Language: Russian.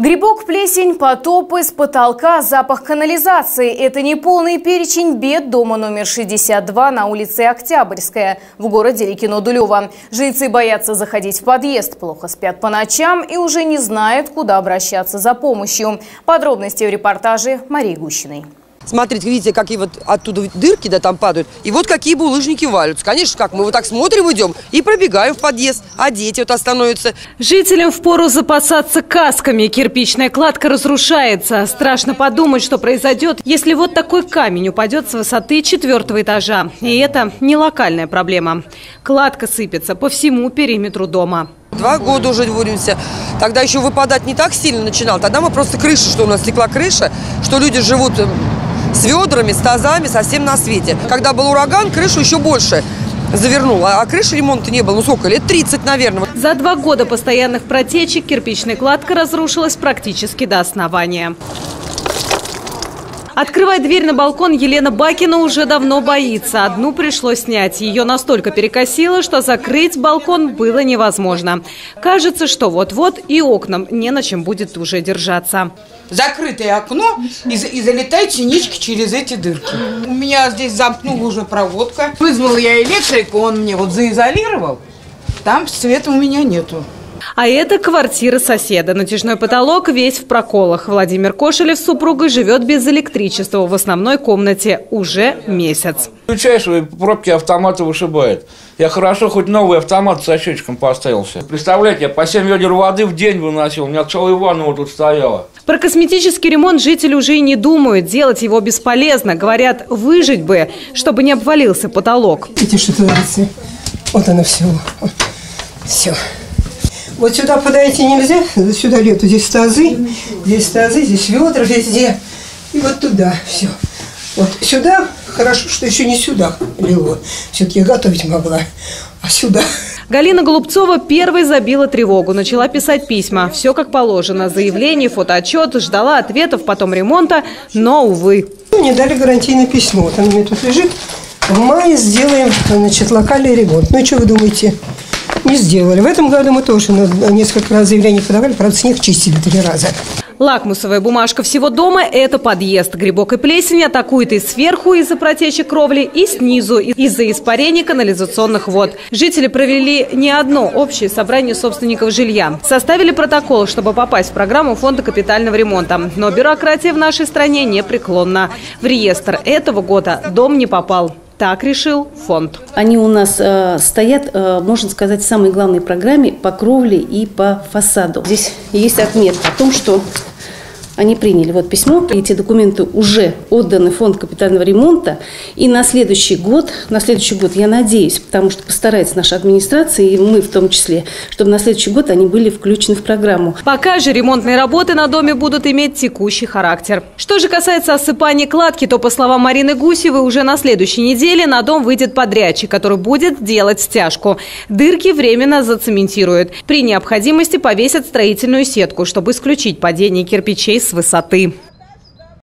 Грибок, плесень, потопы, с потолка запах канализации. Это не полный перечень бед дома номер 62 на улице Октябрьская в городе Рекино-Дулево. Жильцы боятся заходить в подъезд, плохо спят по ночам и уже не знают, куда обращаться за помощью. Подробности в репортаже Марии Гущиной. Смотрите, видите, какие вот оттуда дырки, да, там падают. И вот какие булыжники валятся. Конечно, как мы вот так смотрим, идем и пробегаем в подъезд, а дети вот остановятся. Жителям впору запасаться касками. Кирпичная кладка разрушается. Страшно подумать, что произойдет, если вот такой камень упадет с высоты четвертого этажа. И это не локальная проблема. Кладка сыпется по всему периметру дома. Два года уже дворимся. Тогда еще выпадать не так сильно начинал. Тогда мы просто крыша, что у нас стекла крыша, что люди живут с ведрами, с тазами, совсем на свете. Когда был ураган, крышу еще больше завернула, а крыши ремонта не было. Ну сколько, лет 30, наверное. За два года постоянных протечек кирпичная кладка разрушилась практически до основания. Открывая дверь на балкон, Елена Бакина уже давно боится. Одну пришлось снять. Ее настолько перекосило, что закрыть балкон было невозможно. Кажется, что вот-вот и окнам не на чем будет уже держаться. Закрытое окно и, и залетают синички через эти дырки. У меня здесь замкнула уже проводка. Вызвал я электрика, он мне вот заизолировал. Там света у меня нету. А это квартира соседа. Натяжной потолок весь в проколах. Владимир Кошелев с супругой живет без электричества в основной комнате уже месяц. Включаешь, и пробки автомата вышибает. Я хорошо хоть новый автомат со счетчиком поставился. Представляете, я по 7 ведер воды в день выносил. У меня целая ванна вот тут стояла. Про косметический ремонт жители уже и не думают. Делать его бесполезно. Говорят, выжить бы, чтобы не обвалился потолок. Видите, что творится? Вот оно все. Все. Вот сюда подойти нельзя, сюда лету, здесь тазы, здесь тазы, здесь ведра везде. И вот туда все. Вот сюда, хорошо, что еще не сюда лило. Все-таки я готовить могла, а сюда. Галина Голубцова первой забила тревогу, начала писать письма. Все как положено. Заявление, фотоотчет, ждала ответов, потом ремонта, но, увы. Мне дали гарантийное письмо. Вот оно меня тут лежит. В мае сделаем, значит, локальный ремонт. Ну и что вы думаете? Не сделали. В этом году мы тоже несколько раз заявление подавали, правда, снег чистили три раза. Лакмусовая бумажка всего дома – это подъезд. Грибок и плесень атакуют и сверху из-за протечек кровли, и снизу из-за испарений канализационных вод. Жители провели не одно общее собрание собственников жилья. Составили протокол, чтобы попасть в программу фонда капитального ремонта. Но бюрократия в нашей стране непреклонна. В реестр этого года дом не попал. Так решил фонд. Они у нас э, стоят, э, можно сказать, в самой главной программе по кровле и по фасаду. Здесь есть отметка о том, что они приняли вот письмо, эти документы уже отданы в фонд капитального ремонта, и на следующий год, на следующий год, я надеюсь, потому что постарается наша администрация, и мы в том числе, чтобы на следующий год они были включены в программу. Пока же ремонтные работы на доме будут иметь текущий характер. Что же касается осыпания кладки, то, по словам Марины Гусевой, уже на следующей неделе на дом выйдет подрядчик, который будет делать стяжку. Дырки временно зацементируют. При необходимости повесят строительную сетку, чтобы исключить падение кирпичей с высоты.